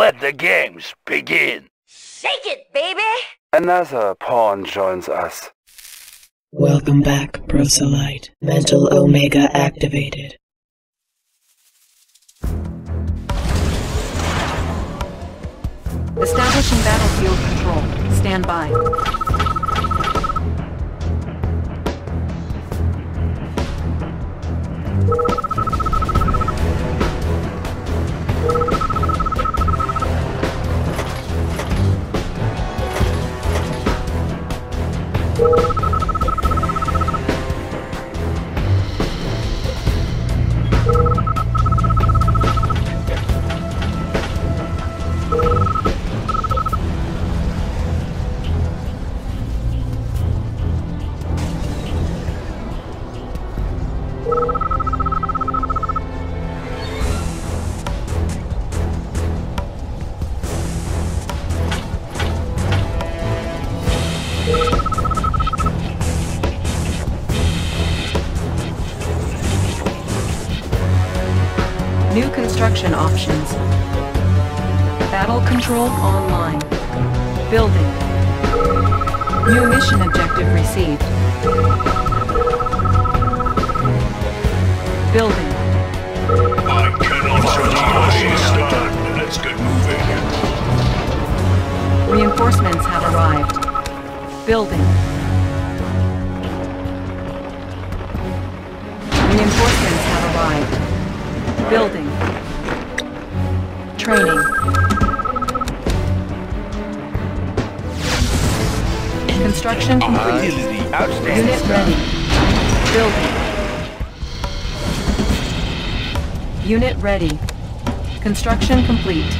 Let the games begin. Shake it, baby! Another pawn joins us. Welcome back, Proselyte. Mental Omega activated. Establishing battlefield control. Stand by. Construction options. Battle control online. Building. New mission objective received. Building. I cannot stand. Let's get moving. Reinforcements have arrived. Building. Reinforcements have arrived. Building. Training. Construction complete. Unit ready. Building. Unit ready. Construction complete.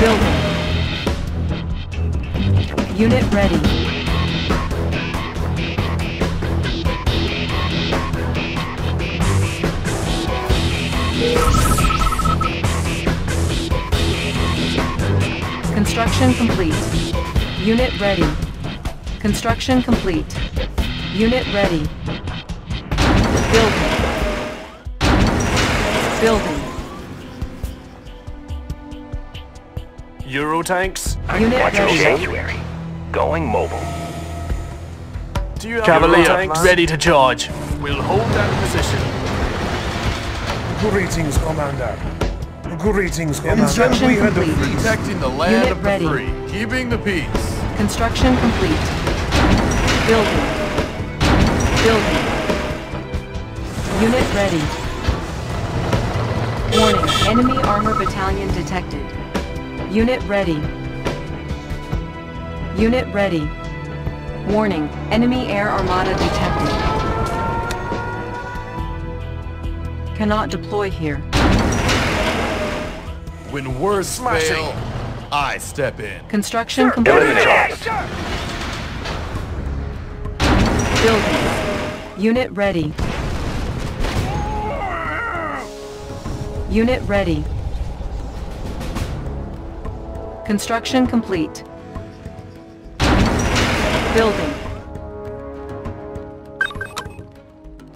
Building. Unit ready. Construction complete. Unit ready. Construction complete. Unit ready. Building. Building. Eurotanks? Unit Watch ready. sanctuary. Going mobile. Do you have Cavalier, ready to charge. We'll hold that position. Greetings, Commander. Greetings, Commander. Construction We had a complete. Protecting the land Unit of the ready. free, keeping the peace. Construction complete. Building. Building. Unit ready. Warning, enemy armor battalion detected. Unit ready. Unit ready. Warning, enemy air armada detected. Cannot deploy here. When worse fail, I step in. Construction complete. Eliminate. Building. Unit ready. Unit ready. Construction complete. Building.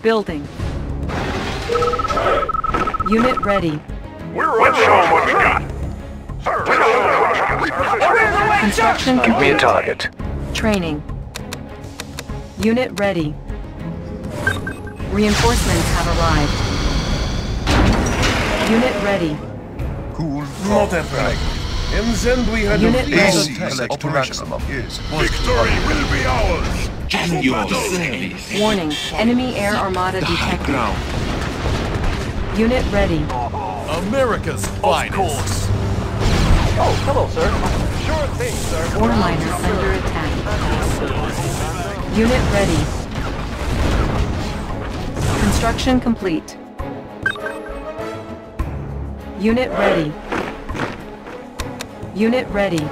Building. Unit ready. Let's show 'em what we got. Construction Give me a target. Training. Unit ready. Reinforcements have arrived. Unit ready. Cool. Not a break. And then we had Unit a ready. fleet. Select to maximum. Victory will be ours. At your service. Warning, enemy air armada detected. Unit ready. America's finest. Ore oh, miner under attack. Unit ready. Construction complete. Unit ready. Unit ready.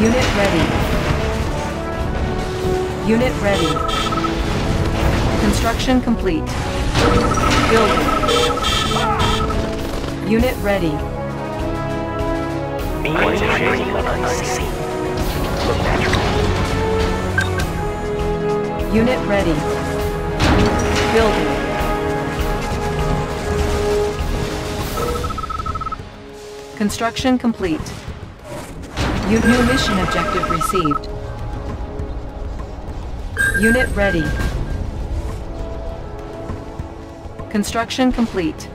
Unit ready. Unit ready. Construction complete. Building. Unit ready. Unit ready. Building. Construction complete. New mission objective received. Unit ready. Construction complete.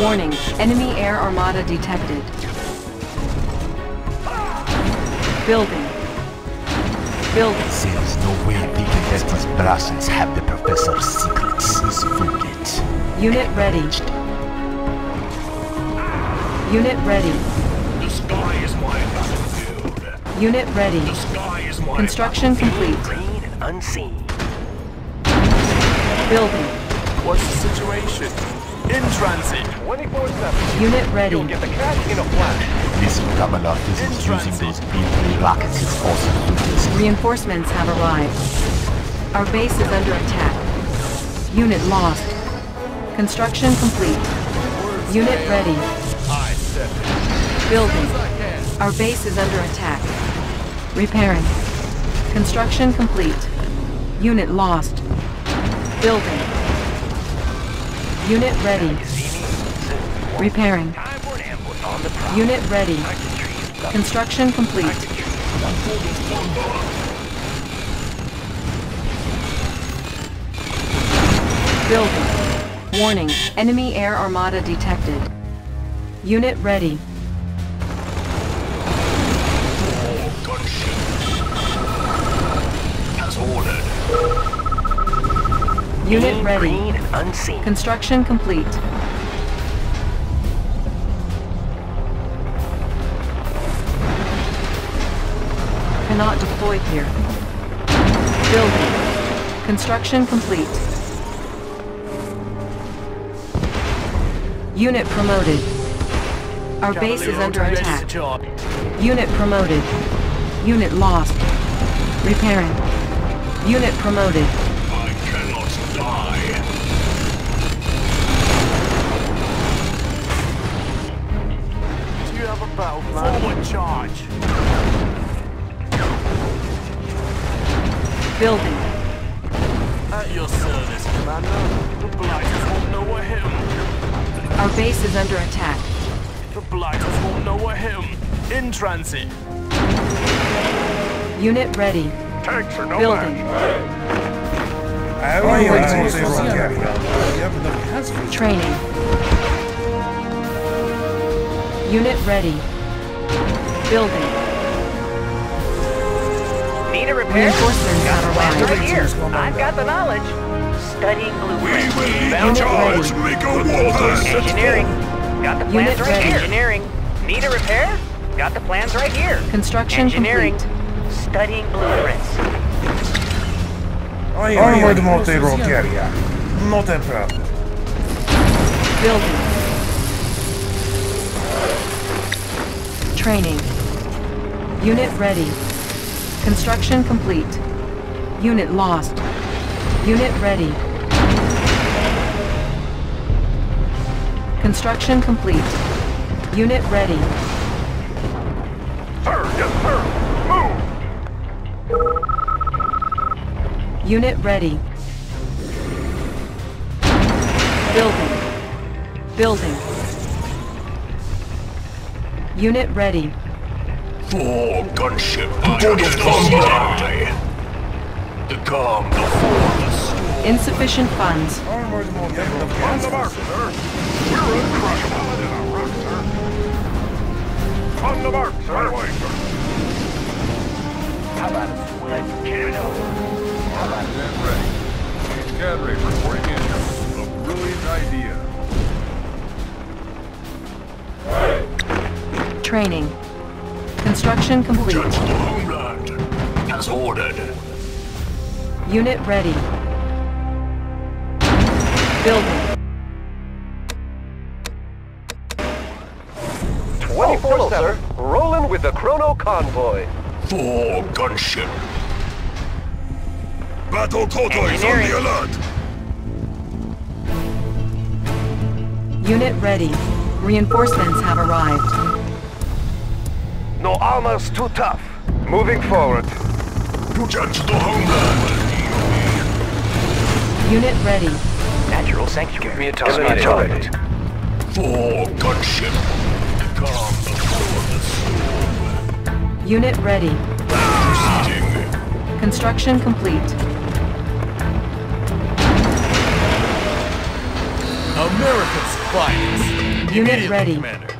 Warning, enemy air armada detected. Building. Building. There's no way let these Brasons have the professor's secrets. This forget. Unit ready. Unit ready. Unit ready. The sky is my Construction complete. Green and unseen. Building. What's the situation? In transit. 24-7. Unit ready. the cash in a flash. This Gamalov isn't using those big rockets his forces use. Reinforcements have arrived. Our base is under attack. Unit lost. Construction complete. Unit ready. I step in. Building. Our base is under attack. Repairing. Construction complete. Unit lost. Building. Unit ready. Repairing. Unit ready. Construction complete. Building. Warning. Enemy air armada detected. Unit ready. Unit ready. and unseen. Construction complete. Cannot deploy here. Building. Construction complete. Unit promoted. Our base is under attack. Unit promoted. Unit lost. Repairing. Unit promoted. Building. At your service, Commander. The Blighters won't know what hit 'em. Our base is under attack. The Blighters won't know what hit 'em. In transit. Unit ready. Tanks are no Building. I will wait till they run carry Training. Unit ready. Building. Need a repair? Reinforcements Got the have plans right here. I've got the knowledge. Studying blueprints. We blueprints. will lead Found the it. charge. Make a war Engineering. Got the plans Unit right ready. here. Engineering. Need a repair? Got the plans right here. Construction Engineering. complete. Studying blueprints. Armored mortar carrier. Not a problem. Building. Training. Unit ready. Construction complete. Unit lost. Unit ready. Construction complete. Unit ready. Sir, yes, sir. Move. Unit ready. Building. Building. Unit ready. For gunship. Prepare to die. To come before the storm. Insufficient funds. Armored mortar On the mark, sir. We're uncrushable. In a rock, sir. On the mark, sir. Right away, sir. How about it? Let's get it over. Cadre reporting in. A brilliant idea. Training. Construction complete. Judge the homeland. As ordered. Unit ready. Building. 24 sir. Rolling with the Chrono Convoy. Four gunship. Battle Kotoi's on the alert. Unit ready. Reinforcements have arrived. No armor's too tough. Moving forward. Get to the homeland. Unit ready. Natural sanctuary. Give me a target. For gunship. Calm before the storm. Unit ready. Proceeding. Construction complete. America's finest. Unit ready. Commander.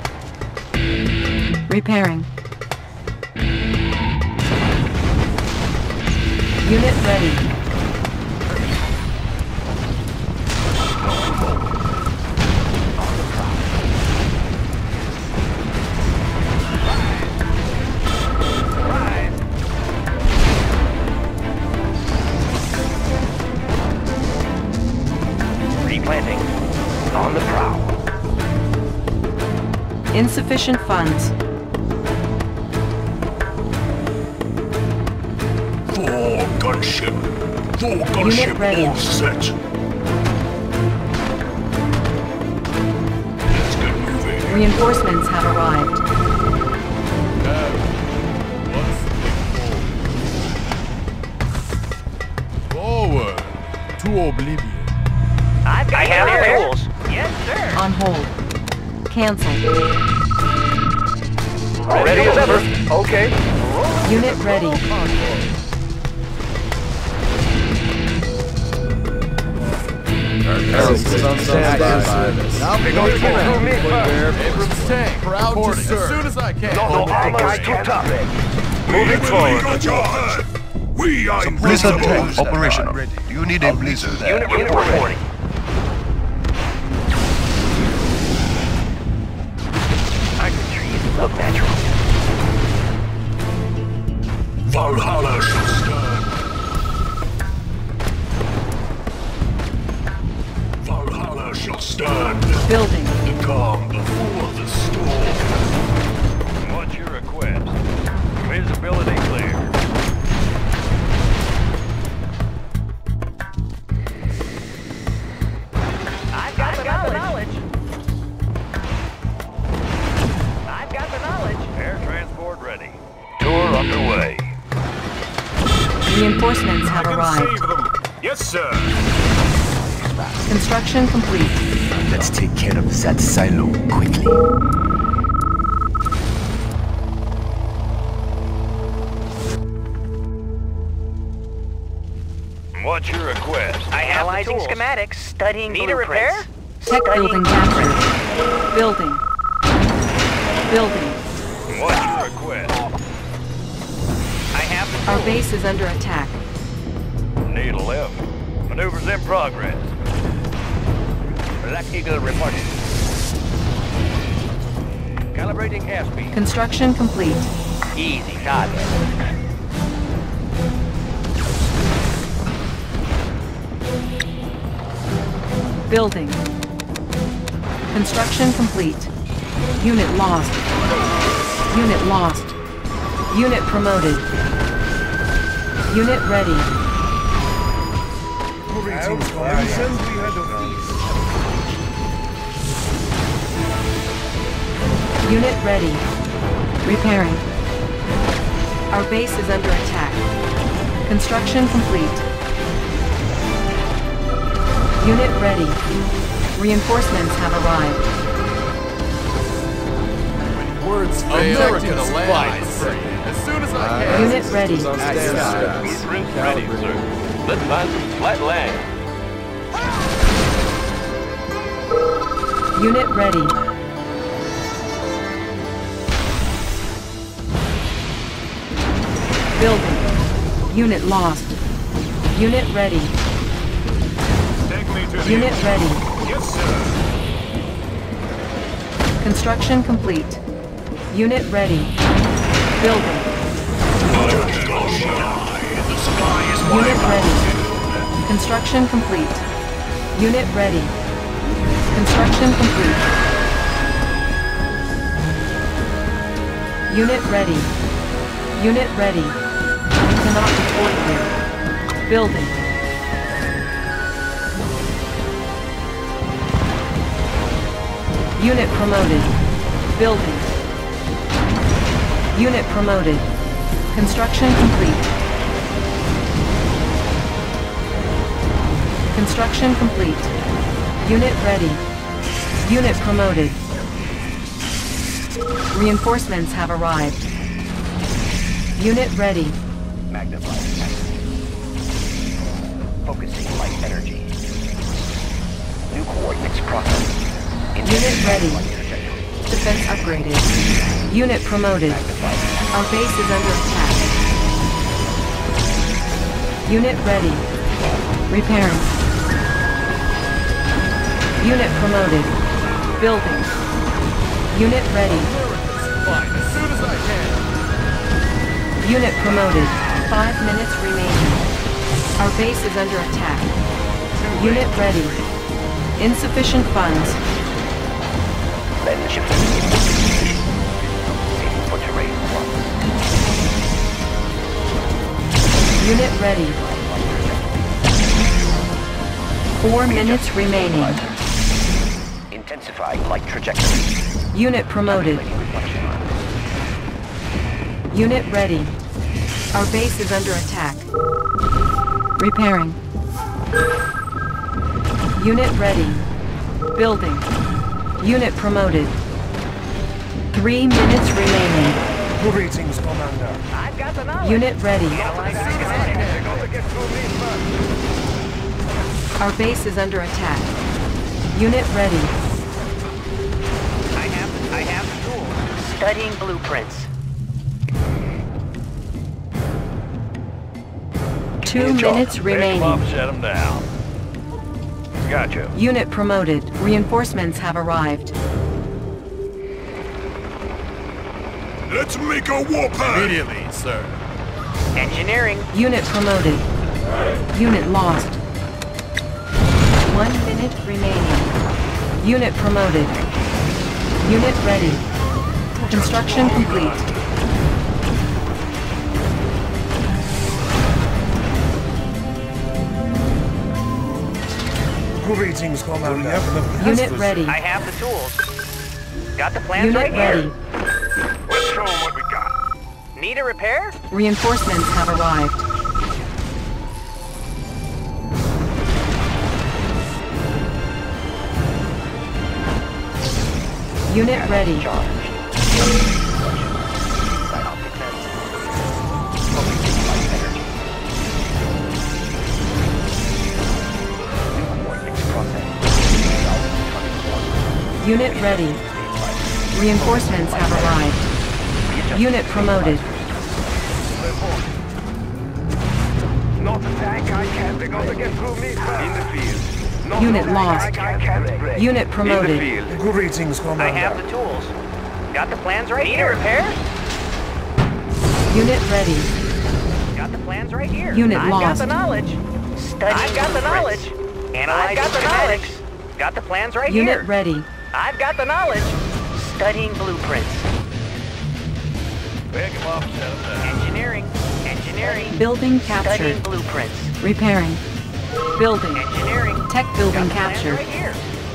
Repairing. Unit ready. Replanting. On the prowl. Insufficient funds. For gunship ready. all set. Let's get moving. Reinforcements have arrived. Forward to oblivion. I've got I have the tools. Yes, sir. On hold. Cancel. Ready as ever. Okay. Unit ready. Now Go through me first. Abrams tank. Proud to Reporting. serve. As soon as I can. No, no armor's too tough. Moving We forward. got. We are Blizzard invincible. tank operational. Do you need a blizzard? Unit reporting. Iron trees look natural. Valhalla Valhalla stand. Building. The calm before the storm. What's your request? Visibility clear. I've got, the, knowledge. I've got the knowledge. Air transport ready. Tour underway. Reinforcements have arrived. them. Yes, sir. Construction complete. Let's take care of that silo quickly. What's your request? I have Analyzing schematics, studying Need a repair? Tech building captured. Building. Building. What's your request? I have the Our base is under attack. Need a lift. Maneuvers in progress. Black Eagle reporting. Calibrating airspeed. Construction complete. Easy target. Building. Construction complete. Unit lost. Unit lost. Unit promoted. Unit ready. Unit ready. Repairing. Our base is under attack. Construction complete. Unit ready. Reinforcements have arrived. Words fail. America's finest. As soon as I can. Unit ready. Blueprints ready, sir. Let's find some flat land. Unit ready. Building. Unit lost. Unit ready. Take me to the Unit ready. Yes, sir. Construction complete. Unit ready. Building. Unit ready. Construction complete. Unit ready. Construction complete. Unit ready. Unit ready. Cannot deploy here. Building. Unit promoted. Building. Unit promoted. Construction complete. Construction complete. Unit ready. Unit promoted. Reinforcements have arrived. Unit ready. Magnified. Focusing light energy. New coordinates processed. Unit ready. Defense upgraded. Unit promoted. Our base is under attack. Unit ready. Repairing. Unit promoted. Building. Unit ready. Fine, as soon as I can. Unit promoted. Five minutes remaining. Our base is under attack. Unit ready. Insufficient funds. Then ship for terrain plus. Unit ready. Four minutes remaining. Intensifying light trajectory. Unit promoted. Calculating reflection arc. Unit ready. Our base is under attack. Repairing. Unit ready. Building. Unit promoted. Three minutes remaining. Greetings, Commander. I've got the knowledge. Unit ready. Our base is under attack. Unit ready. I have, I have the tools. Studying blueprints. Two minutes remaining. shut him down. Gotcha. Unit promoted. Reinforcements have arrived. Let's make a warpath! Immediately, sir. Engineering. Unit promoted. Unit lost. One minute remaining. Unit promoted. Unit ready. Construction complete. Greetings, Commander. Unit ready. I have the tools. Got the plans Unit right ready. here. Let's show 'em what we got. Need a repair? Reinforcements have arrived. Unit ready. Charged. Unit ready. Reinforcements have arrived. Unit promoted. Not a tank I can't. They're gonna get through me. In the field. Not Unit lost. I can't break. Unit promoted. field. Greetings, I have the tools. Got the plans right Need here. Need a repair? Unit ready. Got the plans right here. Unit I've lost. got the knowledge. Studying I've got the knowledge. Analyzing I've got the knowledge. Got the plans right Unit here. ready. I've got the knowledge. Studying blueprints. Pick 'em up, shut 'em down. Engineering. Engineering. Building Studying captured. blueprints. Repairing. Building. Engineering. Tech building Got captured. Right here.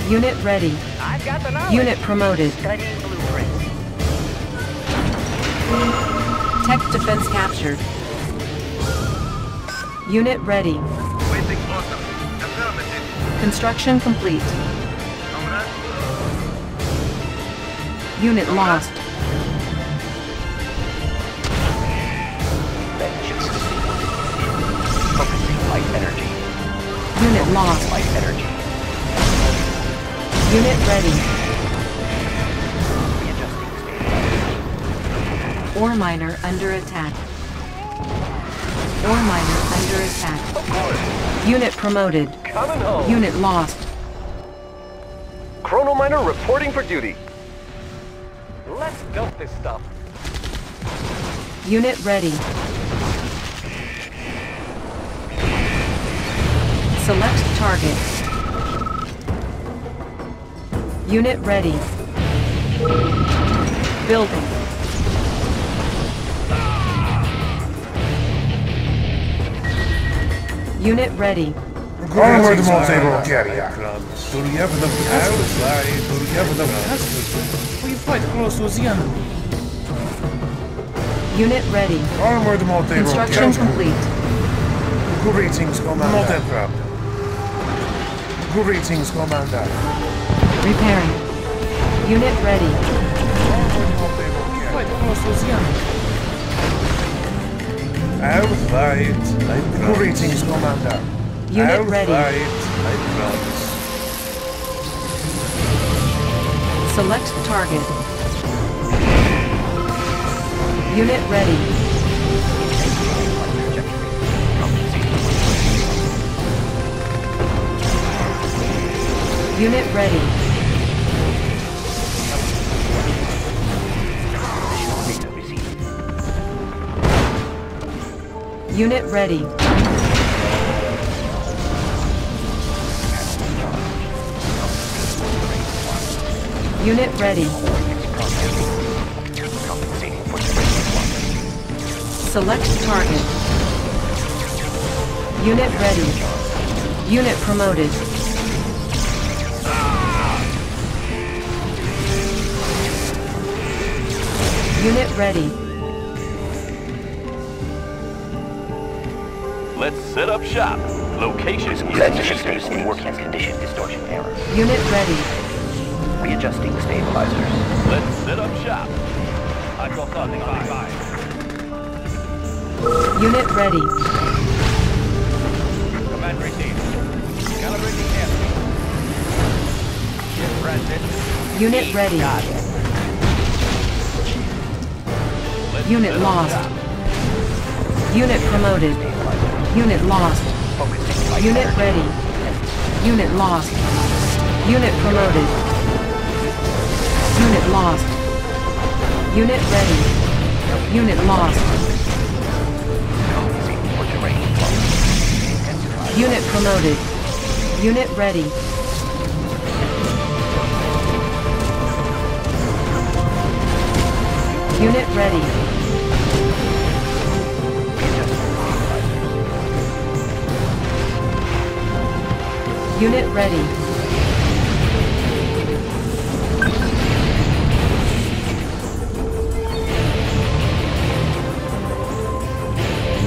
Unit ready. I've got the knowledge. Unit promoted. Studying blueprints. Tech defense captured. Unit ready. Waiting order. Affirmative. Construction complete. Unit lost. Then ship system. Focusing light energy. Unit lost. Light energy. Unit ready. Ore miner under attack. Ore miner under attack. Unit promoted. Coming home. Unit lost. Chrono Miner reporting for duty. Let's dump this stuff. Unit ready. Select target. Unit ready. Building. Unit ready. Onward, multiple carrier. Do you have the Do you have the We fight close to the enemy. Unit ready. Armored multi Construction complete. Greetings, Commander. Not a problem. Greetings, Commander. Repairing. Unit ready. I'll fight. I promise. Greetings, Commander. Unit I'll ready. fight. I. Select target. Unit ready. Unit ready. Unit ready. Unit ready. Select target. Unit ready. Unit promoted. Unit ready. Let's set up shop. Location is Transition state in working condition distortion error. Unit ready. Readjusting stabilizers. Let's set up shop. Hydro 35. Unit ready. Command received. Calibrating airspeed. Ship transit. Unit ready. Let's Unit lost. shop. Unit promoted. Unit lost. Unit ready. Unit lost. Unit promoted. Unit lost. Unit ready. Unit lost. Unit promoted. Unit ready. Unit ready. Unit ready.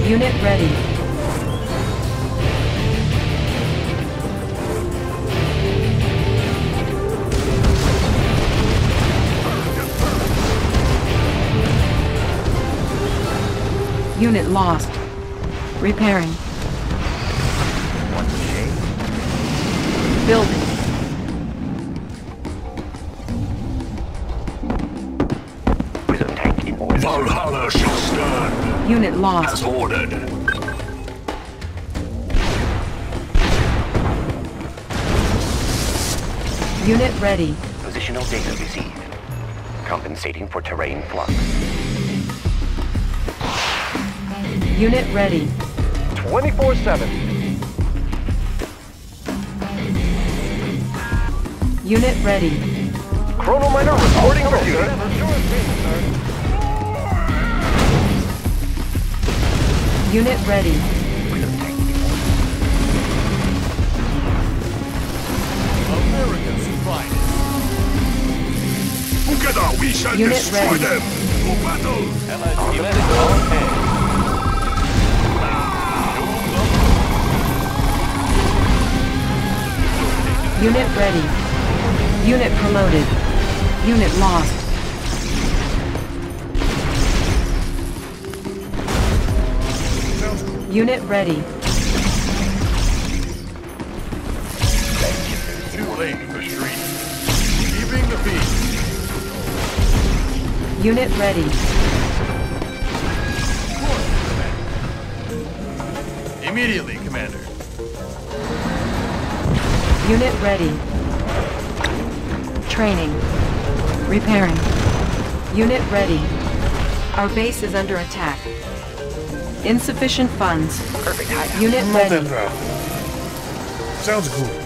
Unit ready. Unit lost. Repairing. Building. Stand Unit as ordered. Unit ready. Positional data received. Compensating for terrain flux. Unit ready. 24-7. Unit ready. Chrono Chronominer reporting for duty. Unit ready. America's finest. Together we shall Unit destroy ready. them. To battle. LSQS on hand. Unit ready. Unit promoted. Unit lost. Unit ready. Too late for retreat. Keeping the peace. Unit ready. Immediately, Commander. Unit ready. Training. Repairing. Unit ready. Our base is under attack. Insufficient funds. Perfect hideout. Unit Not ready. Sounds good.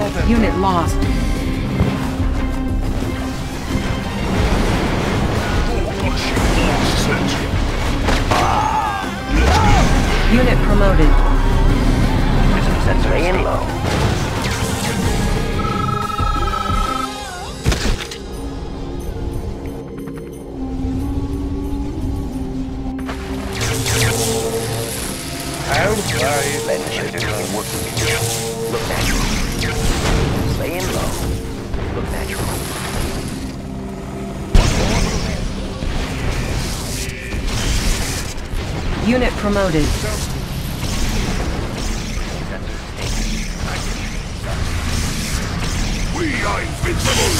Unit lost. Unit promoted. Sensor laying low. Promoted. We are invincible!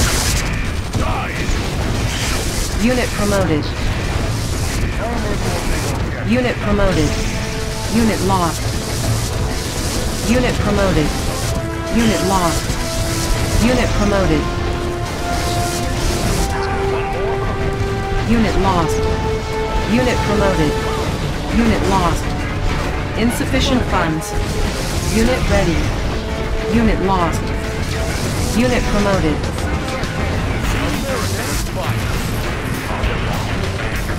Die! Unit promoted. Unit promoted. Unit lost. Unit promoted. Unit lost. Unit promoted. Unit lost. Unit promoted. Unit lost. Insufficient funds. Unit ready. Unit lost. Unit promoted.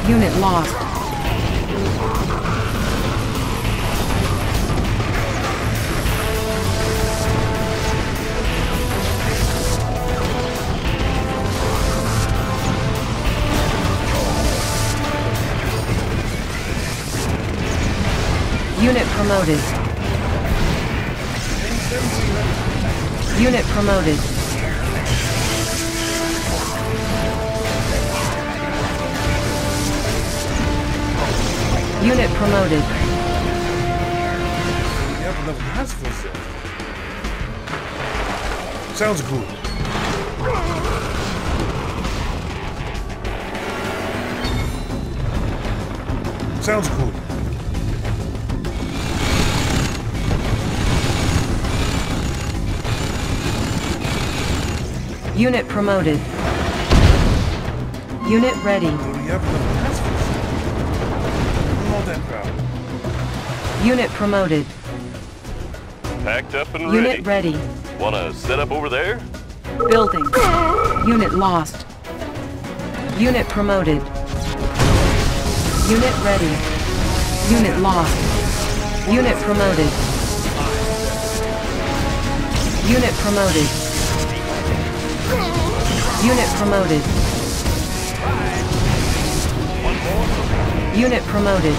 Unit lost. Unit promoted. Unit promoted. Unit promoted. Sounds good. Sounds good. Unit promoted. Unit ready. Do we have nothing has for sale? Not that proud. Unit promoted. Packed up and ready. Unit ready. Wanna set up over there? Building. Unit lost. Unit promoted. Unit ready. Unit lost. Unit promoted. Unit promoted. Unit promoted. Unit promoted.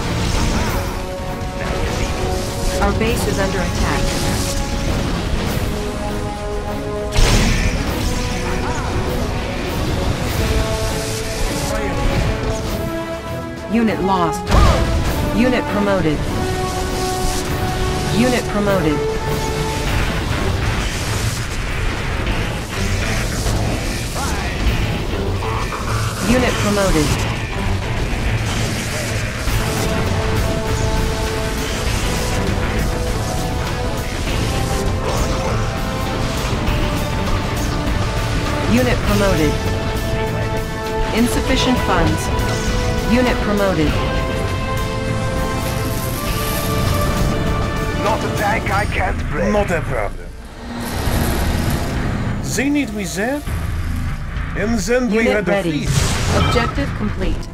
Our base is under attack. Unit lost. Unit promoted. Unit promoted. Unit promoted. Unit promoted. Insufficient funds. Unit promoted. Not a tank I can't spray. Not a problem. Sie need me there? And then we Unit had a ready. Objective complete.